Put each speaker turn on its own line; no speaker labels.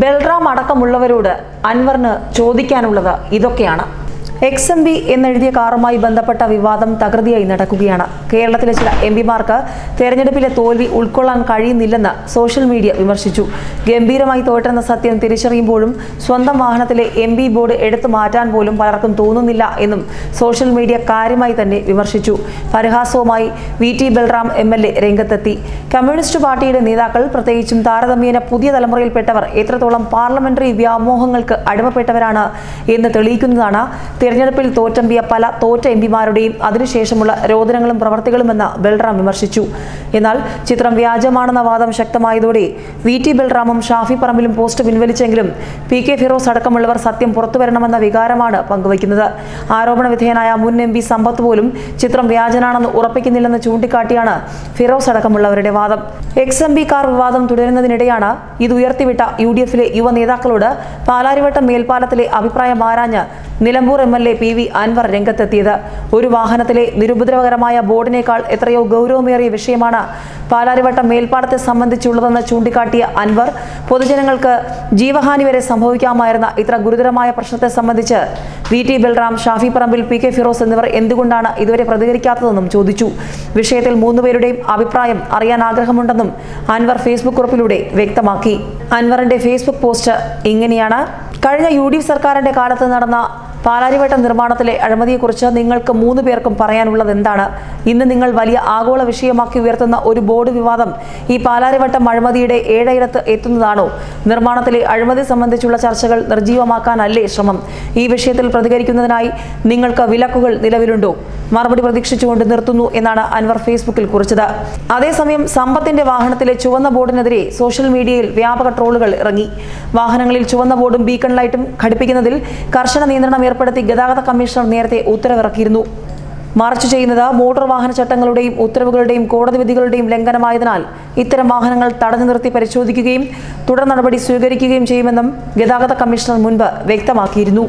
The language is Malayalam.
ബൽറാം അടക്കമുള്ളവരോട് അൻവറിന് ചോദിക്കാനുള്ളത് ഇതൊക്കെയാണ്. എക്സ് എം ബി എന്നെഴുതിയ കാറുമായി ബന്ധപ്പെട്ട വിവാദം തകൃതിയായി നടക്കുകയാണ്. കേരളത്തിലെ ചില എം പിമാർക്ക് തെരഞ്ഞെടുപ്പിലെ തോൽവി ഉൾക്കൊള്ളാൻ കഴിയുന്നില്ലെന്ന് സോഷ്യൽ മീഡിയ വിമർശിച്ചു. ഗംഭീരമായി തോറ്റെന്ന സത്യം തിരിച്ചറിയുമ്പോഴും സ്വന്തം വാഹനത്തിലെ എം ബോർഡ് എടുത്തു മാറ്റാൻ പോലും പലർക്കും തോന്നുന്നില്ല എന്നും സോഷ്യൽ മീഡിയ കാര്യമായി തന്നെ വിമർശിച്ചു. പരിഹാസവുമായി V T Balram M L A രംഗത്തെത്തി. കമ്മ്യൂണിസ്റ്റ് പാർട്ടിയുടെ നേതാക്കൾ പ്രത്യേകിച്ചും താരതമ്യേന പുതിയ തലമുറയിൽപ്പെട്ടവർ എത്രത്തോളം പാർലമെന്ററി വ്യാമോഹങ്ങൾക്ക് അടിമപ്പെട്ടവരാണ് എന്ന് തെളിയിക്കുന്നതാണ് തിരഞ്ഞെടുപ്പിൽ തോറ്റമ്പിയ പല തോറ്റ എം പിമാരുടെയും അതിനുശേഷമുള്ള രോദനങ്ങളും പ്രവർത്തികളുമെന്ന് ബൽറാം വിമർശിച്ചു. എന്നാൽ ചിത്രം വ്യാജമാണെന്ന വാദം ശക്തമായതോടെ വി ടി ബൽറാമും ഷാഫി പറമ്പിലും പോസ്റ്റ് പിൻവലിച്ചെങ്കിലും പി കെ ഫിറോസ് അടക്കമുള്ളവർ സത്യം പുറത്തുവരണമെന്ന വികാരമാണ് പങ്കുവയ്ക്കുന്നത്. ആരോപണ വിധേയനായ മുൻ എം പി സമ്പത്ത് പോലും ചിത്രം വ്യാജനാണെന്ന് ഉറപ്പിക്കുന്നില്ലെന്ന് ചൂണ്ടിക്കാട്ടിയാണ് ഫിറോസ് അടക്കമുള്ളവരുടെ വാദം. എക്സ് എം പി കാർ വിവാദം തുടരുന്നതിനിടെയാണ് ഇത് ഉയർത്തിവിട്ട യു ഡി എഫിലെ യുവ നേതാക്കളോട് പാലാരിവട്ടം മേൽപ്പാലത്തിലെ അഭിപ്രായം ആരാഞ്ഞ് Nilambur M L A P V Anvar രംഗത്തെത്തിയത്. ഒരു വാഹനത്തിലെ നിരുപദ്രവകരമായ ബോർഡിനേക്കാൾ എത്രയോ ഗൗരവമേറിയ വിഷയമാണ് പാലാരിവട്ടം മേൽപ്പാടത്തെ സംബന്ധിച്ചുള്ളതെന്ന് ചൂണ്ടിക്കാട്ടിയ അൻവർ പൊതുജനങ്ങൾക്ക് ജീവഹാനി വരെ സംഭവിക്കാമായിരുന്ന ഇത്ര ഗുരുതരമായ പ്രശ്നത്തെ സംബന്ധിച്ച് V T Balram Shafi Parambil P K Firos എന്നിവർ എന്തുകൊണ്ടാണ് ഇതുവരെ പ്രതികരിക്കാത്തതെന്നും ചോദിച്ചു. വിഷയത്തിൽ മൂന്നുപേരുടെയും അഭിപ്രായം അറിയാൻ ആഗ്രഹമുണ്ടെന്നും അൻവർ ഫേസ്ബുക്ക് കുറിപ്പിലൂടെ വ്യക്തമാക്കി. അൻവറിന്റെ ഫേസ്ബുക്ക് പോസ്റ്റ് ഇങ്ങനെയാണ്. കഴിഞ്ഞ യു ഡി എഫ് സർക്കാരിന്റെ കാലത്ത് നടന്ന പാലാരിവട്ടം നിർമ്മാണത്തിലെ അഴിമതിയെക്കുറിച്ച് നിങ്ങൾക്ക് മൂന്ന് പേർക്കും പറയാനുള്ളത് എന്താണ് ഇന്ന് നിങ്ങൾ വലിയ ആഗോള വിഷയമാക്കി ഉയർത്തുന്ന ഒരു ബോർഡ് വിവാദം ഈ പാലാരിവട്ടം അഴിമതിയുടെ ഏഴയിടത്ത് എത്തുന്നതാണോ? നിർമ്മാണത്തിലെ അഴിമതി സംബന്ധിച്ചുള്ള ചർച്ചകൾ നിർജീവമാക്കാനല്ലേ ശ്രമം? ഈ വിഷയത്തിൽ പ്രതികരിക്കുന്നതിനായി നിങ്ങൾക്ക് വിലക്കുകൾ നിലവിലുണ്ടോ? മറുപടി പ്രതീക്ഷിച്ചുകൊണ്ട് നിർത്തുന്നു എന്നാണ് അൻവർ ഫേസ്ബുക്കിൽ കുറിച്ചത്. അതേസമയം സമ്പത്തിന്റെ വാഹനത്തിലെ ചുവന്ന ബോർഡിനെതിരെ സോഷ്യൽ മീഡിയയിൽ വ്യാപക ട്രോളുകൾ ഇറങ്ങി. വാഹനങ്ങളിൽ ചുവന്ന ബോർഡും ബീക്കൺ ലൈറ്റും ഘടിപ്പിക്കുന്നതിൽ കർശന നിയന്ത്രണം ഏർപ്പെടുത്തി ഗതാഗത കമ്മീഷണർ നേരത്തെ ഉത്തരവിറക്കിയിരുന്നു. മാർച്ച് ചെയ്യുന്നത് മോട്ടോർ വാഹന ചട്ടങ്ങളുടെയും ഉത്തരവുകളുടെയും കോടതി വിധികളുടെയും ലംഘനമായതിനാൽ ഇത്തരം വാഹനങ്ങൾ തടഞ്ഞു നിർത്തി പരിശോധിക്കുകയും തുടർ നടപടി സ്വീകരിക്കുകയും ചെയ്യുമെന്നും ഗതാഗത കമ്മീഷണർ മുൻപ് വ്യക്തമാക്കിയിരുന്നു.